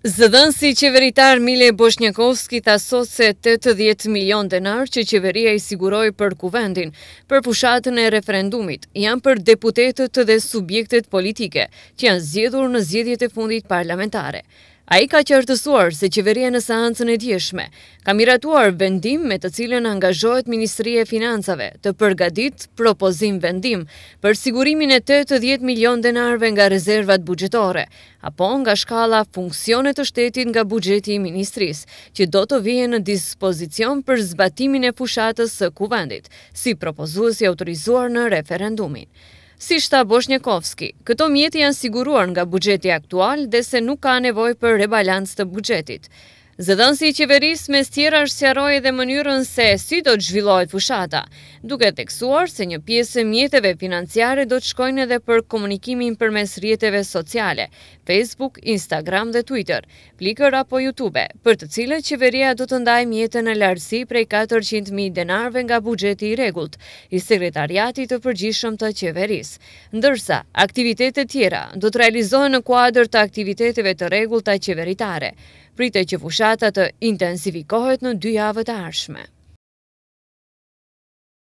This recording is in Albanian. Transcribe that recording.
Zëdhënësi qeveritar Mile Boshnjakovski tha sot se tetëdhjetë milionë denarë që qeveria i siguroi për Kuvendin për fushatën e referendumit janë për deputetët dhe subjektet politike që janë zgjedhur në zgjedhjet e fundit parlamentare. Ai ka qartësuar se qeveria në seancën e djeshme ka miratuar vendim me të cilën angazhohet Ministria e Financave të përgatit propozim-vendim për sigurimin e tetëdhjetë milionë denarëve nga rezervat buxhetore apo nga shkalla Funksione të shtetit nga buxheti i Ministrisë, që do të vihen në dispozicion për zbatimin e fushatës së Kuvendit, si propozues i autorizuar në referendumin. Siç tha Boshnjakovski, këto mjete janë siguruar nga buxheti aktual dhe se nuk ka nevojë për rebalans të buxhetit. Zëdhënësi i Qeverisë mes tjerash sqaroi edhe mënyrën se si do të zhvillohet fushata, duke theksuar se një pjesë e mjeteve financiare do të shkojnë edhe për komunikimin përmes rrjeteve sociale, Facebook, Instagram dhe Twitter, Flickr apo YouTube, për të cilat Qeveria do të ndajë mjete në lartësi prej katërqind mijë denarëve nga buxheti i rregullt i Sekretariatit të Përgjithshëm të Qeverisë. Ndërsa, aktivitetet tjera do të realizohen në kuadër të aktiviteteve të rregullta qeveritare, Pritet që fushata të intensifikohet në dy javët e ardhshme.